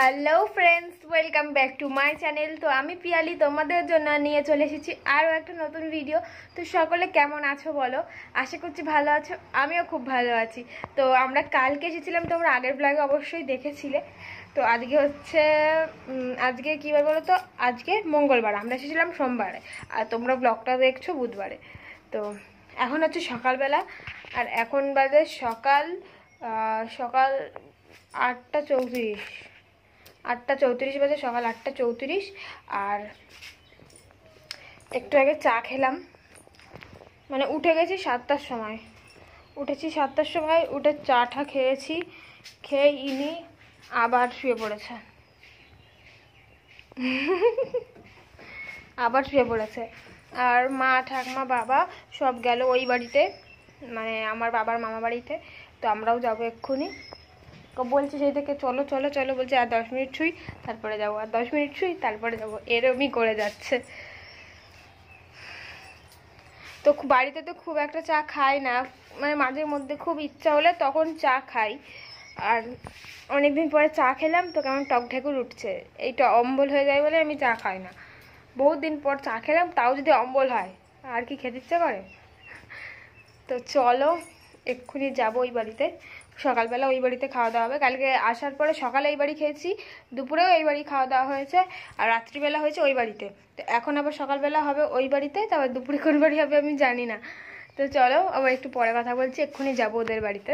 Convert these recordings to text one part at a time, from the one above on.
Hello friends welcome back to my channel তো আমি পিয়ালি, তোমাদের জন্য নিয়ে চলে এসেছি আরও একটা নতুন ভিডিও তো সকলে কেমন আছো বলো? আশা করছি ভালো আছো, আমিও খুব ভালো আছি। তো আমরা কালকে এসেছিলাম, তোমরা আগের ব্লগে অবশ্যই দেখেছিলে। তো আজকে হচ্ছে আজকে কী বার বলো তো আজকে মঙ্গলবার, আমরা এসেছিলাম সোমবারে। আর তোমরা ব্লগটা দেখছ বুধবারে। তো এখন হচ্ছে সকালবেলা, আর এখন বাজে সকাল সকাল আটটা চৌত্রিশ। আটটা চৌত্রিশ বাজে, সকাল আটটা চৌত্রিশ। আর একটু আগে চা খেলাম। মানে উঠে গেছি সাতটার সময়। উঠেছি সাতটার সময়, উঠে চাটা খেয়েছি, খেয়ে ইনি আবার শুয়ে পড়েছে। আবার শুয়ে পড়েছে। আর মা, ঠাকমা, বাবা সব গেল ওই বাড়িতে মানে আমার বাবার মামা বাড়িতে তো আমরাও যাব এক্ষুনি। বলছে সেই থেকে, চলো চলো চলো, বলছে, আর দশ মিনিট ছুই, তারপরে যাব, আর দশ মিনিট ছুই, তারপরে যাব। এরমই করে যাচ্ছে। তো বাড়িতে তো খুব একটা চা খাই না মানে মাঝে মধ্যে খুব ইচ্ছা হলে তখন চা খাই। আর অনেকদিন পরে চা খেলাম, তো কেমন টক ঢেকুর উঠছে। এইটা অম্বল হয়ে যায় বলে আমি চা খাই না। বহুত দিন পর চা খেলাম, তাও যদি অম্বল হয়, আর কি খেতে ইচ্ছে করে? তো চলো, এক্ষুনি যাব ওই বাড়িতে। সকালবেলা ওই বাড়িতে খাওয়া দাওয়া হবে। কালকে আসার পরে সকালে এই বাড়ি খেয়েছি, দুপুরেও এই বাড়ি খাওয়া দাওয়া হয়েছে, আর রাত্রিবেলা হয়েছে ওই বাড়িতে। তো এখন আবার সকালবেলা হবে ওই বাড়িতে, তারপর দুপুরে কোন বাড়ি হবে আমি জানি না। তো চলো, আবার একটু পরে কথা বলছি, এক্ষুনি যাব ওদের বাড়িতে।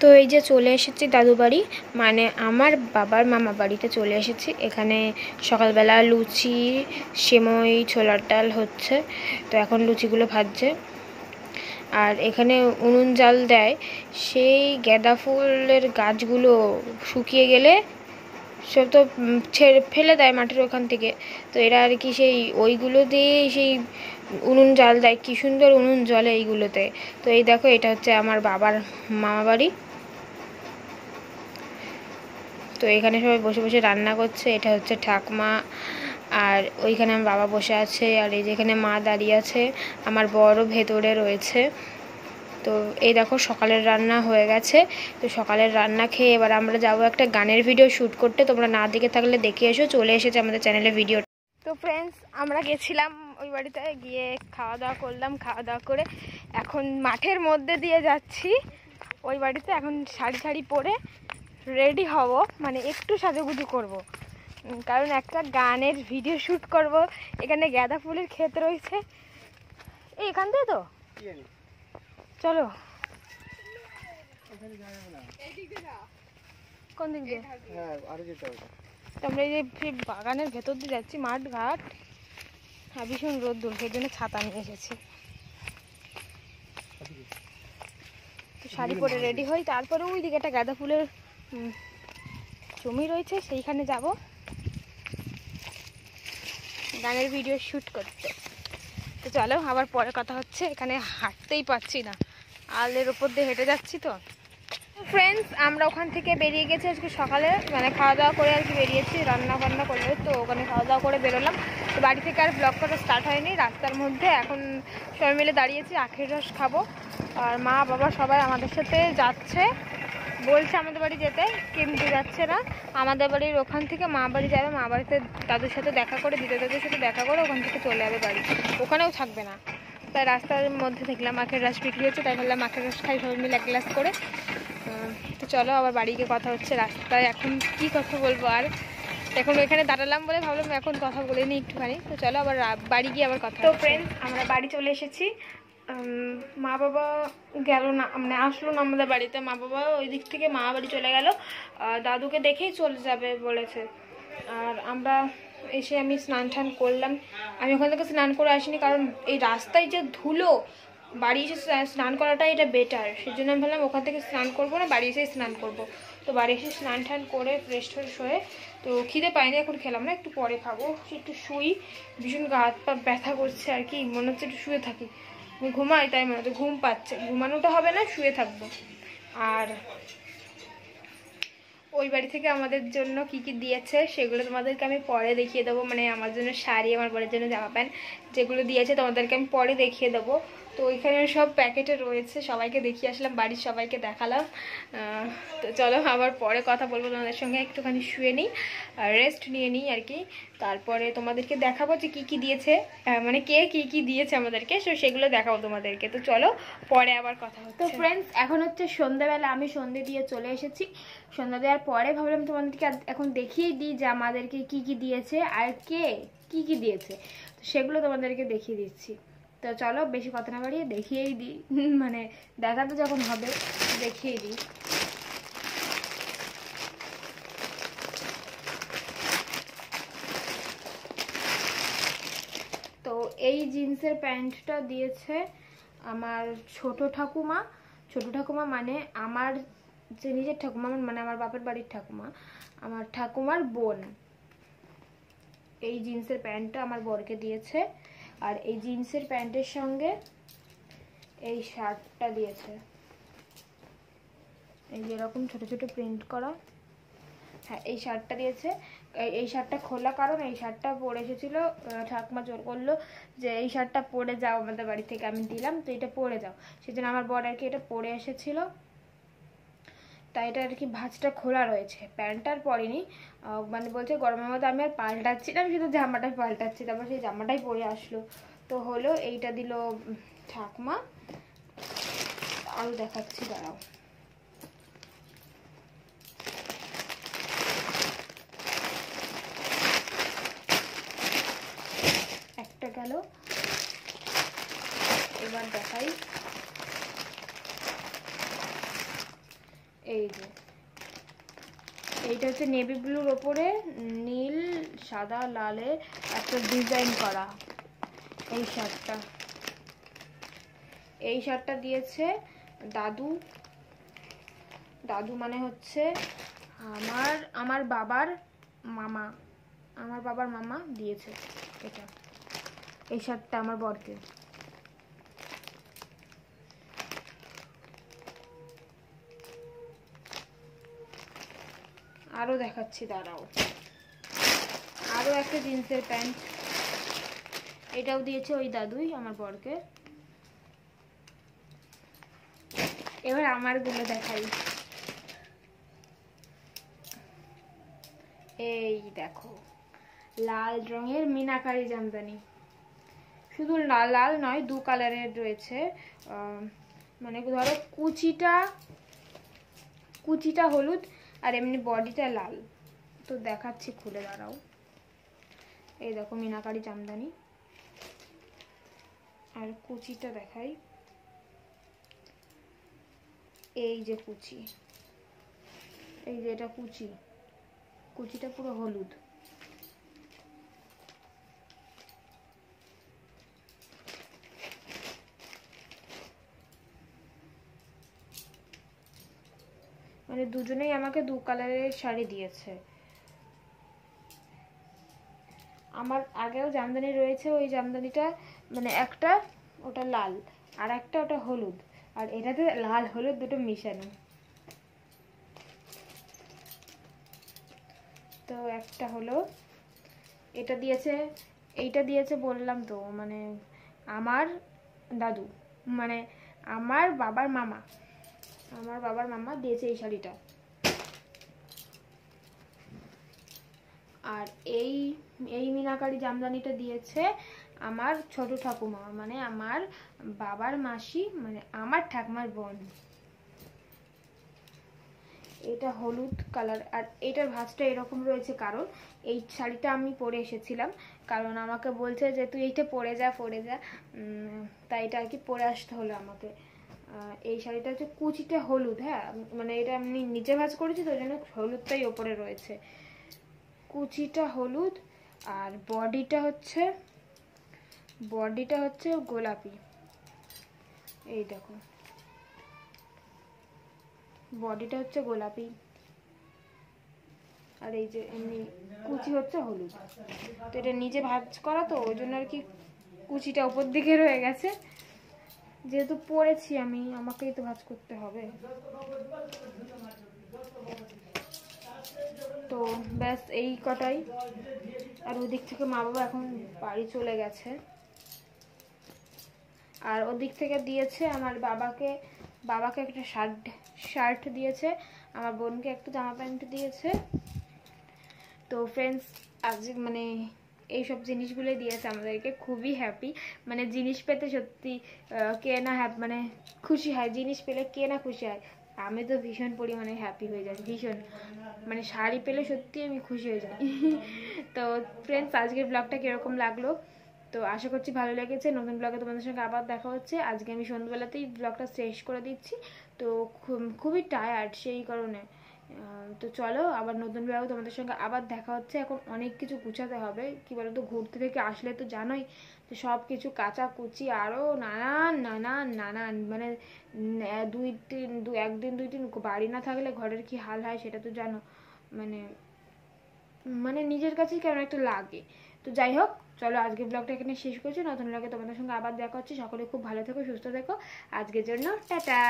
তো এই যে চলে এসেছি দাদু বাড়ি মানে আমার বাবার মামা বাড়িতে চলে এসেছি। এখানে সকালবেলা লুচি, সেমই, ছোলার ডাল হচ্ছে। তো এখন লুচিগুলো ভাজছে। আর এখানে উনুন জাল দেয়। সেই গাঁদা ফুলের গাছগুলো শুকিয়ে গেলে সব তো ছেড়ে ফেলে দেয় মাটির ওখান থেকে। তো এরা আর কি সেই ওইগুলো দিয়ে সেই উনুন জাল দেয়। কী সুন্দর উনুন জলে এইগুলোতে। তো এই দেখো, এটা হচ্ছে আমার বাবার মামা বাড়ি। তো এখানে সবাই বসে বসে রান্না করছে। এটা হচ্ছে ঠাকমা আর ওইখানে আমার বাবা বসে আছে, আর এই যেখানে মা দাঁড়িয়ে আছে, আমার বড় ভেতরে রয়েছে। তো এই দেখো সকালের রান্না হয়ে গেছে। তো সকালের রান্না খেয়ে এবার আমরা যাব একটা গানের ভিডিও শ্যুট করতে। তোমরা না দেখে থাকলে দেখে এসো, চলে এসেছে আমাদের চ্যানেলে ভিডিও তো ফ্রেন্ডস আমরা গেছিলাম ওই বাড়িতে, গিয়ে খাওয়া দাওয়া করলাম, খাওয়া দাওয়া করে এখন মাঠের মধ্যে দিয়ে যাচ্ছি। ওই বাড়িতে এখন শাড়ি শাড়ি পরে রেডি হব মানে একটু সাজুগুজু করব। কারণ একটা গানের ভিডিও শ্যুট করব, এখানে গাঁদা ফুলের ক্ষেত রয়েছে। এই এখান থেকে তো? চলো। কোন দিক দিয়ে আরও আমরা এই যে বাগানের ভেতর দিয়ে যাচ্ছি মাঠ ঘাট হ্যাঁ ভীষণ রোদ দূর সেই জন্য ছাতা নিয়ে এসেছি। তো শাড়ি পরে রেডি হই, তারপরে ওই দিকে একটা গাঁদা ফুলের জমি রয়েছে, সেইখানে যাব। গানের ভিডিও শ্যুট করতে। তো চলো, আবার পরে কথা হচ্ছে। এখানে হাঁটতেই পাচ্ছি না। আলের ওপর দিয়ে হেঁটে যাচ্ছি তো। ফ্রেন্ডস আমরা ওখান থেকে বেরিয়ে গেছি আজকে সকালে। মানে খাওয়া দাওয়া করে আর কি বেরিয়েছি, রান্না বান্না করলে তো ওখানে খাওয়া দাওয়া করে বেরোলাম। তো বাড়ি থেকে আর ব্লগ করা স্টার্ট হয়নি। রাস্তার মধ্যে এখন সবাই মিলে দাঁড়িয়েছি, আখের রস খাব। আর মা, বাবা সবাই আমাদের সাথে যাচ্ছে। বলছে আমাদের বাড়ি যেতে কিন্তু যাচ্ছে না। আমাদের বাড়ির ওখান থেকে মা বাড়ি যাবে মা বাড়িতে দাদুর সাথে দেখা করে দিদা দাদুর সাথে দেখা করে ওখান থেকে চলে যাবে বাড়ি। ওখানেও থাকবে না। তাই রাস্তার মধ্যে দেখলাম আখের রস বিক্রি হচ্ছে তাই বললাম আখের রস খাই সবাই মিলে এক গ্লাস করে। তো চলো আবার বাড়ি গিয়ে কথা হচ্ছে রাস্তায়। এখন কি কথা বলব আর? এখন এখানে দাঁড়ালাম বলে ভাবলাম এখন কথা বলে নিই একটুখানি। তো চলো আবার বাড়ি গিয়ে আবার কথা তো ফ্রেন্ডস আমরা বাড়ি চলে এসেছি। মা বাবা গেল না মানে আসলো না আমাদের বাড়িতে। মা বাবা ওই দিক থেকে মা বাড়ি চলে গেল। দাদুকে দেখেই চলে যাবে বলেছে। আর আমরা এসে আমি স্নান টান করলাম। আমি ওখান থেকে স্নান করে আসিনি কারণ এই রাস্তায় যে ধুলো, বাড়ি এসে স্নান করাটা এটা বেটার সেই জন্য আমি ভাবলাম ওখান থেকে স্নান করব না, বাড়ি এসে স্নান করব। তো বাড়ি এসে স্নান টান করে ফ্রেশ ট্রেশ হয়ে, তো খিদে পাইনি এখন খেলাম না, একটু পরে খাব। একটু শুই, ভীষণ গা হাত পা ব্যথা করছে আর কি, মনে হচ্ছে একটু শুয়ে থাকি। ঘুমাই তাই মনে হচ্ছে ঘুম পাচ্ছে। ঘুমানোটা হবে না, শুয়ে থাকব। আর ওই বাড়ি থেকে আমাদের জন্য কি কি দিয়েছে, সেগুলো তোমাদেরকে আমি পরে দেখিয়ে দেবো। মানে আমার জন্য শাড়ি, আমার বাড়ির জন্য জামা প্যান্ট যেগুলো দিয়েছে তোমাদেরকে আমি পরে দেখিয়ে দেবো। তো ওইখানে সব প্যাকেটে রয়েছে, সবাইকে দেখিয়ে আসলাম, বাড়ির সবাইকে দেখালাম। তো চলো আবার পরে কথা বলব, তোমাদের সঙ্গে একটুখানি শুয়ে নিই রেস্ট নিয়ে নিই আর কি। তারপরে তোমাদেরকে দেখাবো যে কি কি দিয়েছে মানে কে কি কি দিয়েছে আমাদেরকে, সো সেগুলো দেখাবো তোমাদেরকে। তো চলো পরে আবার কথা হচ্ছে। তো ফ্রেন্ডস এখন হচ্ছে সন্ধ্যাবেলা, আমি সন্ধে দিয়ে চলে এসেছি। সন্ধ্যা দেওয়ার পরে ভাবলাম তোমাদেরকে এখন দেখিয়ে দিই যে আমাদেরকে কি কি দিয়েছে আর কে কি কি দিয়েছে। তো সেগুলো তোমাদেরকে দেখিয়ে দিচ্ছি। তো চলো বেশি কথা না বাড়িয়ে দেখিয়েই দিই। মানে দেখাতে যখন হবে দেখিয়ে দিই। তো এই জিন্সের প্যান্টটা দিয়েছে আমার ছোট ঠাকুমা। ছোট ঠাকুমা মানে আমার যে নিজের ঠাকুমা মানে আমার বাপের বাড়ির ঠাকুমা, আমার ঠাকুমার বোন। এই জিন্সের প্যান্টটা আমার বরকে দিয়েছে। আর এই জিন্সের প্যান্টের সঙ্গে এই শার্টটা দিয়েছে। এই যে এরকম ছোট ছোট প্রিন্ট করা। হ্যাঁ এই শার্টটা দিয়েছে। এই- শার্টটা খোলা কারণ এই শার্টটা পরে এসেছিল ঠাকুমা জোর করল যে এই শার্টটা পরে যাও আমাদের বাড়ি থেকে, আমি দিলাম, তো এটা পরে যাও। সেজন্য আমার বর আর কি এটা পরে এসেছিল। তাই এটা আর কি ভাঁজটা খোলা রয়েছে। প্যান্টটা আর পরিনি। মানে বলছে গরমের মধ্যে আমি আর পাল্টাচ্ছি না, আমি শুধু জামাটাই পাল্টাচ্ছি। তারপর সেই জামাটাই পরে আসলো। তো হলো, এইটা দিল ঠাকমা। আরও দেখাচ্ছি, দাঁড়াও। একটা গেল। এবার দেখাই। এই যে। এইটা হচ্ছে নেভি ব্লুর ওপরে নীল, সাদা লালের একটা ডিজাইন করা এই শার্টটা। এই শার্টটা দিয়েছে দাদু। দাদু মানে হচ্ছে আমার আমার বাবার মামা। আমার বাবার মামা দিয়েছে এটা। এই শার্টটা আমার বরকে। আরও দেখাচ্ছি, দাঁড়াও। আরও একটা জিন্সের প্যান্ট। এটাও দিয়েছে ওই দাদুই, আমার বরকে। এবার আমারগুলো দেখাই। এই দেখো, লাল রঙের মিনাকারি জামদানি। শুধু লাল লাল নয়, দু কালারের রয়েছে। মানে ধরো কুচিটা কুচিটা হলুদ আর এমনি বডিটা লাল। তো দেখাচ্ছি, খুলে দাঁড়াও। এই দেখো মিনাকারি জামদানি। আর কুচিটা দেখাই। এই যে কুচি। এই যে এটা কুচি। কুচিটা পুরো হলুদ। মানে দুজনেই আমাকে দু কালারের শাড়ি দিয়েছে। আমার আগেও জামদানি রয়েছে, ওই জামদানিটা মানে একটা ওটা লাল, আর একটা ওটা হলুদ, আর এটাতে লাল হলুদ দুটো মিশানো। তো একটা হলো, এটা দিয়েছে, এইটা দিয়েছে বললাম তো মানে আমার দাদু মানে আমার বাবার মামা। আমার বাবার মামা দিয়েছে এই শাড়িটা। আর এই এই মিনাকারি জামদানিটা দিয়েছে আমার ছোট ঠাকুমা মানে আমার বাবার মাসি মানে আমার ঠাকুমার বোন। এটা হলুদ কালার, আর এটার ভাঁজটা এরকম রয়েছে কারণ এই শাড়িটা আমি পরে এসেছিলাম, কারণ আমাকে বলছে যে, তুই এইটা পরে যা পরে যা। তাই এটা আর কি পরে আসতে হলো আমাকে। এই শাড়িটা হচ্ছে কুচিতে হলুদ হ্যাঁ? মানে এটা আমি নিচে ভাঁজ করেছি, তো জন্য হলুদটাই ওপরে রয়েছে। কুচিটা হলুদ, আর বডিটা হচ্ছে বডিটা হচ্ছে গোলাপি। এই দেখো বডিটা হচ্ছে গোলাপি। আর এই যে এমনি কুচি হচ্ছে হলুদ। তো এটা নিজে ভাজ করা, তো ওই জন্য আর কি কুচিটা ওপর দিকে রয়ে গেছে। যেহেতু পড়েছি আমি, আমাকেই তো ভাজ করতে হবে। তো ব্যাস, এই কটাই। আর ওদিক থেকে মা বাবা এখন বাড়ি চলে গেছে। আর ওদিক থেকে দিয়েছে আমার বাবাকে বাবাকে একটা শার্ট শার্ট দিয়েছে, আমার বোনকে একটা জামা প্যান্ট দিয়েছে। তো ফ্রেন্ডস আজ মানে এইসব জিনিসগুলোই দিয়েছে আমাদেরকে, খুবই হ্যাপি মানে জিনিস পেতে সত্যি কে না হ্যাপ মানে খুশি হয়, জিনিস পেলে কে না খুশি হয়, আমি তো ভীষণ পরিমাণে হ্যাপি হয়ে যাই, ভীষণ। মানে শাড়ি পেলে সত্যি আমি খুশি হয়ে যাই। তো ফ্রেন্ডস আজকের ব্লগটা কীরকম লাগল? তো আশা করছি ভালো লেগেছে। নতুন ব্লগে তোমাদের সঙ্গে আবার দেখা হচ্ছে। আজকে আমি সন্ধ্যাবেলাতেই ব্লগটা শেষ করে দিচ্ছি। তো খুবই টায়ার্ড সেই কারণে। তো চলো, আবার নতুন ব্লগে তোমাদের সঙ্গে আবার দেখা হচ্ছে। এখন অনেক কিছু গুছাতে হবে। কি বলো তো ঘুরতে থেকে আসলে তো জানোই যে সব কিছু কাঁচা কুচি আরও নানান নানান নানান। মানে দুই তিন, দু, একদিন, দুই দিন বাড়ি না থাকলে ঘরের কি হাল হয় সেটা তো জানো। মানে মানে নিজের কাছেই কেমন একটা লাগে। তো যাই হোক, চলো আজকে ব্লগটা এখানে শেষ করছি। নতুন ব্লগে তোমাদের সঙ্গে আবার দেখা হচ্ছে। সকলে খুব ভালো থেকো, সুস্থ থেকো। আজকের জন্য টাটা।